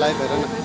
लाइफ है ना